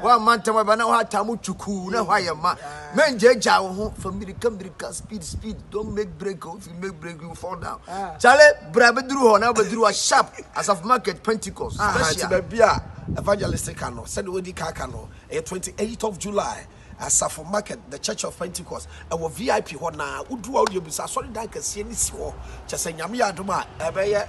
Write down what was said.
Hɔ a mantam aba na hɔ a taa mu twukuu na hɔ a yɛ ma. Mɛngyaagyaa wo ho fa mmirika mmirika speed speed don't make break o if you make break you fall down. Kyale bra bɛduru hɔ na wobɛduru hɔ sharp Asafo Market Pentecost special. Aha nti baabi a Evangelist ka no sɛdeɛ wadi ka aka no ɛyɛ 28th of July Asafo Market The Church of Pentecost ɛwɔ VIP hɔ na woduru hɔ a wodeɛ bisa Asɔredan kɛseɛ no si hɔ kyerɛ sɛ Nyame yɛ adom a ɛbɛyɛ